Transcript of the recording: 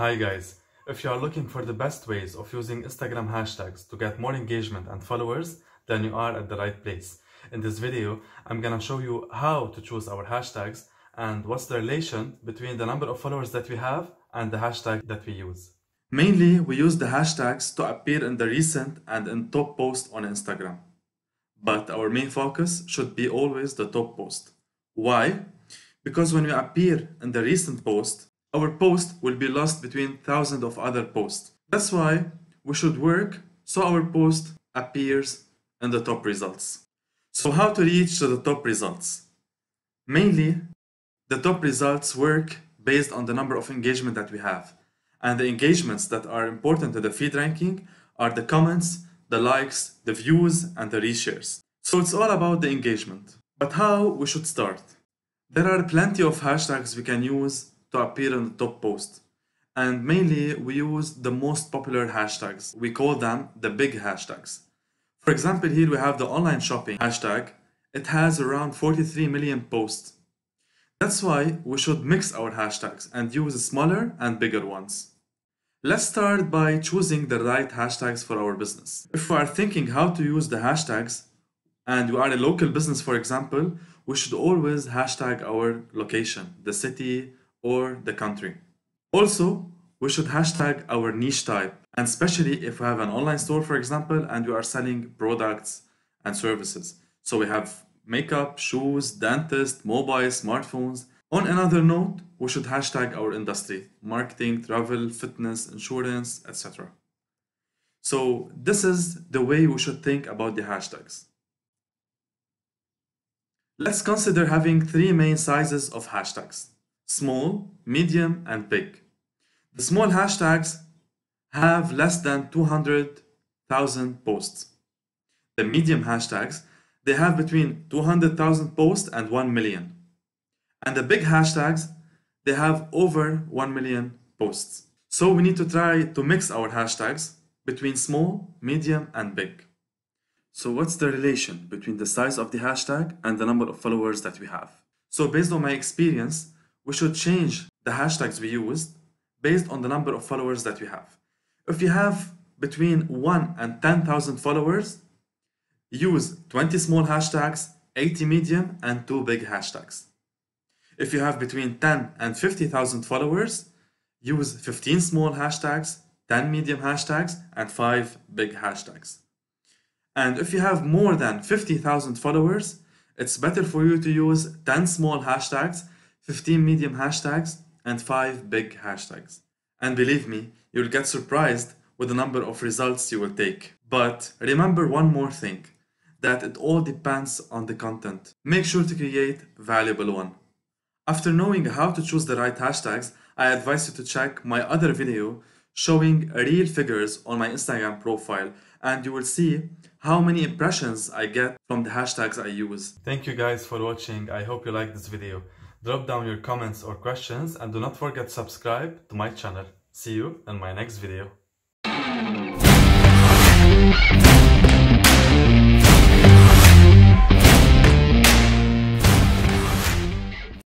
Hi guys, if you are looking for the best ways of using Instagram hashtags to get more engagement and followers, then you are at the right place. In this video, I'm gonna show you how to choose our hashtags and what's the relation between the number of followers that we have and the hashtag that we use. Mainly, we use the hashtags to appear in the recent and in top post on Instagram. But our main focus should be always the top post. Why? Because when we appear in the recent post, our post will be lost between thousands of other posts. That's why we should work so our post appears in the top results. So how to reach to the top results? Mainly, the top results work based on the number of engagement that we have. And the engagements that are important to the feed ranking are the comments, the likes, the views, and the reshares. So it's all about the engagement. But how we should start? There are plenty of hashtags we can use to appear in the top post. And mainly we use the most popular hashtags. We call them the big hashtags. For example, here we have the online shopping hashtag. It has around 43 million posts. That's why we should mix our hashtags and use smaller and bigger ones. Let's start by choosing the right hashtags for our business. If we are thinking how to use the hashtags and we are a local business, for example, we should always hashtag our location, the city, or the country. Also, we should hashtag our niche type, and especially if we have an online store, for example, and we are selling products and services. So we have makeup, shoes, dentist, mobile, smartphones. On another note, we should hashtag our industry, marketing, travel, fitness, insurance, etc. So this is the way we should think about the hashtags. Let's consider having three main sizes of hashtags small, medium, and big. The small hashtags have less than 200,000 posts. The medium hashtags, they have between 200,000 posts and 1 million. And the big hashtags, they have over 1 million posts. So we need to try to mix our hashtags between small, medium, and big. So what's the relation between the size of the hashtag and the number of followers that we have? So based on my experience, we should change the hashtags we used based on the number of followers that we have. If you have between 1 and 10,000 followers, use 20 small hashtags, 80 medium, and 2 big hashtags. If you have between 10 and 50,000 followers, use 15 small hashtags, 10 medium hashtags, and 5 big hashtags. And if you have more than 50,000 followers, it's better for you to use 10 small hashtags 15 medium hashtags, and 5 big hashtags. And believe me, you'll get surprised with the number of results you will take. But remember one more thing, that it all depends on the content. Make sure to create valuable one. After knowing how to choose the right hashtags, I advise you to check my other video showing real figures on my Instagram profile and you will see how many impressions I get from the hashtags I use. Thank you guys for watching. I hope you liked this video. Drop down your comments or questions and do not forget subscribe to my channel. See you in my next video.